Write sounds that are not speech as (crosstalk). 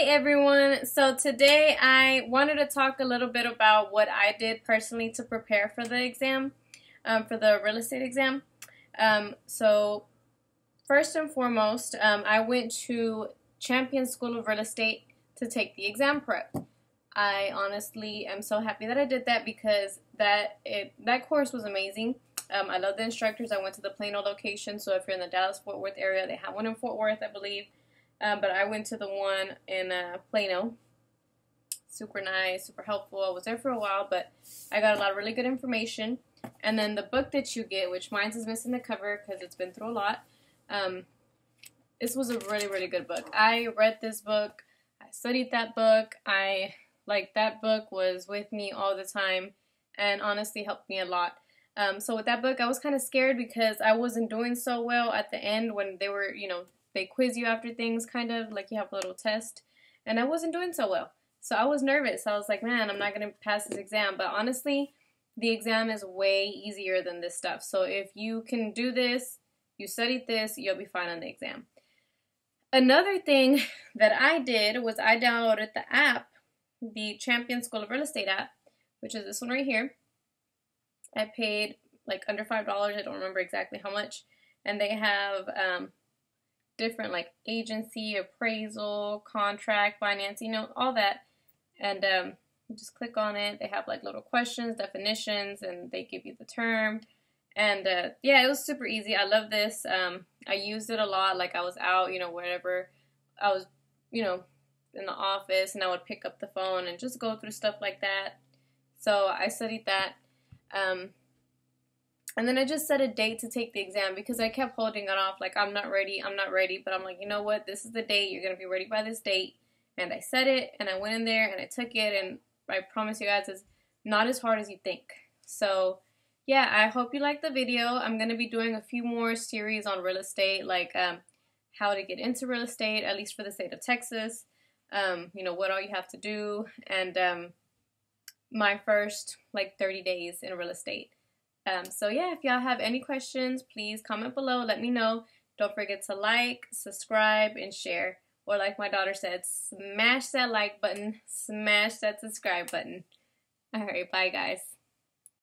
Hey everyone, so today I wanted to talk a little bit about what I did personally to prepare for the exam, um, for the real estate exam. Um, so first and foremost, um, I went to Champion School of Real Estate to take the exam prep. I honestly am so happy that I did that because that it that course was amazing. Um, I love the instructors. I went to the Plano location, so if you're in the Dallas Fort Worth area, they have one in Fort Worth, I believe. Um, but I went to the one in uh, Plano. Super nice, super helpful. I was there for a while, but I got a lot of really good information. And then the book that you get, which mine's is missing the cover because it's been through a lot. Um, this was a really, really good book. I read this book. I studied that book. I like that book was with me all the time, and honestly helped me a lot. Um, so with that book, I was kind of scared because I wasn't doing so well at the end when they were, you know, they quiz you after things, kind of like you have a little test, and I wasn't doing so well. So I was nervous. I was like, man, I'm not going to pass this exam. But honestly, the exam is way easier than this stuff. So if you can do this, you studied this, you'll be fine on the exam. Another thing (laughs) that I did was I downloaded the app, the Champion School of Real Estate app, which is this one right here. I paid like under $5. I don't remember exactly how much. And they have um, different like agency, appraisal, contract, finance, you know, all that. And um, just click on it. They have like little questions, definitions, and they give you the term. And uh, yeah, it was super easy. I love this. Um, I used it a lot. Like I was out, you know, wherever I was, you know, in the office, and I would pick up the phone and just go through stuff like that. So I studied that. Um, and then I just set a date to take the exam because I kept holding it off. Like, I'm not ready, I'm not ready. But I'm like, you know what? This is the date. You're going to be ready by this date. And I set it and I went in there and I took it. And I promise you guys, it's not as hard as you think. So, yeah, I hope you liked the video. I'm going to be doing a few more series on real estate, like um, how to get into real estate, at least for the state of Texas. Um, you know, what all you have to do. And um, my first, like, 30 days in real estate. Um, so yeah, if y'all have any questions, please comment below. Let me know. Don't forget to like, subscribe, and share. Or like my daughter said, smash that like button, smash that subscribe button. Alright, bye guys.